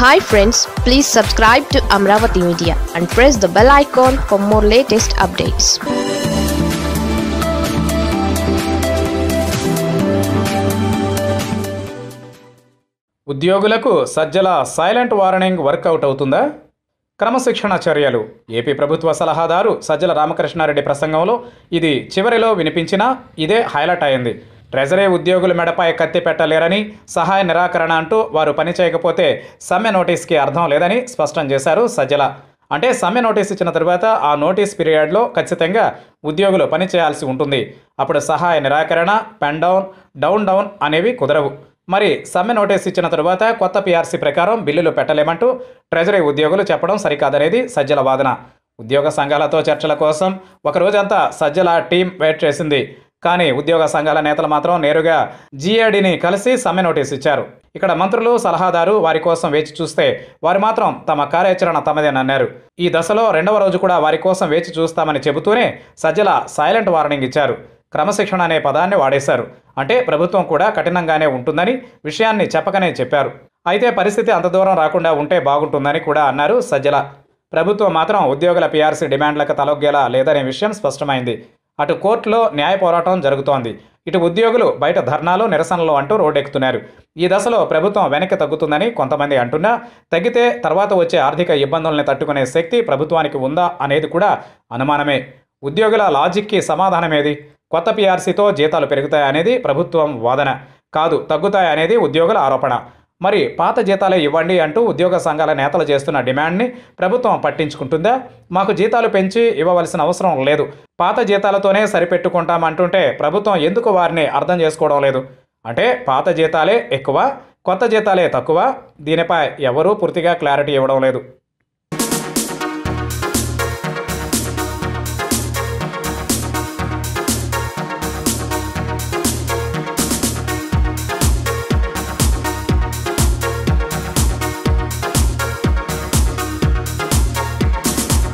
Hi friends please subscribe to Amaravati media and press the bell icon for more latest updates ఉద్యోగులకు Sajjala silent warning work out అవుతుందా? క్రమశిక్షణ చర్యలు. AP ప్రభుత్వ సలహాదారు సజ్జల రామకృష్ణారెడ్డి ప్రసంగంలో ఇది చివరిలో వినిపించినా ఇదే హైలైట్ అయింది. ట్రెజరీ ఉద్యోగుల మెడపై కత్తి పెట్టలేరని సహాయ నిరాకరణ అంటూ వారు పని చేయకపోతే సమ్మె నోటీస్కి అర్థం లేదని స్పష్టం చేశారు సజ్జల. అంటే సమ్మె నోటీస్ ఇచ్చిన తర్వాత ఆ నోటీస్ పీరియడ్లో ఖచ్చితంగా ఉద్యోగులు పని చేయాల్సి ఉంటుంది. అప్పుడు సహాయ నిరాకరణ పెన్ డౌన్ డౌన్ డౌన్ అనేవి కుదరవు. మరి సమ్మె నోటీస్ ఇచ్చిన తరువాత కొత్త పీఆర్సీ ప్రకారం బిల్లులు పెట్టలేమంటూ ట్రెజరీ ఉద్యోగులు చెప్పడం సరికాదనేది సజ్జల వాదన. ఉద్యోగ సంఘాలతో చర్చల కోసం ఒకరోజంతా సజ్జల టీం వెయిట్ చేసింది. కానీ ఉద్యోగ సంఘాల నేతలు మాత్రం నేరుగా జీఏడీని కలిసి సమ్మె నోటీస్ ఇచ్చారు. ఇక్కడ మంత్రులు సలహాదారు వారి కోసం వేచి చూస్తే వారు మాత్రం తమ కార్యాచరణ తమదేనన్నారు ఈ దశలో రెండవ రోజు కూడా వారి కోసం వేచి చూస్తామని చెబుతూనే సజ్జల సైలెంట్ వార్నింగ్ ఇచ్చారు. క్రమశిక్షణ అనే పదాన్ని వాడేశారు. అంటే ప్రభుత్వం కూడా కఠినంగానే ఉంటుందని విషయాన్ని చెప్పకనే చెప్పారు. అయితే పరిస్థితి అంత దూరం రాకుండా ఉంటే బాగుంటుందని కూడా అన్నారు సజ్జల. ప్రభుత్వం మాత్రం ఉద్యోగుల పీఆర్సీ డిమాండ్లకు తలొగ్గేలా లేదనే విషయం స్పష్టమైంది. అటు కోర్టులో న్యాయ పోరాటం జరుగుతోంది. ఇటు ఉద్యోగులు బయట ధర్నాలు నిరసనలు అంటూ రోడ్డెక్కుతున్నారు. ఈ దశలో ప్రభుత్వం వెనక్కి తగ్గుతుందని కొంతమంది అంటున్నా తగ్గితే తర్వాత వచ్చే ఆర్థిక ఇబ్బందుల్ని తట్టుకునే శక్తి ప్రభుత్వానికి ఉందా అనేది కూడా అనుమానమే. ఉద్యోగుల లాజిక్కి సమాధానమేది? కొత్త పీఆర్సీతో జీతాలు పెరుగుతాయనేది ప్రభుత్వం వాదన. కాదు తగ్గుతాయనేది ఉద్యోగుల ఆరోపణ. మరి పాత జీతాలే ఇవ్వండి అంటూ ఉద్యోగ సంఘాల నేతలు చేస్తున్న డిమాండ్ని ప్రభుత్వం పట్టించుకుంటుందా? మాకు జీతాలు పెంచి ఇవ్వవలసిన అవసరం లేదు. పాత జీతాలతోనే సరిపెట్టుకుంటామంటుంటే ప్రభుత్వం ఎందుకు వారిని అర్థం చేసుకోవడం లేదు? అంటే పాత జీతాలే ఎక్కువ కొత్త జీతాలే తక్కువ దీనిపై ఎవరూ పూర్తిగా క్లారిటీ ఇవ్వడం లేదు.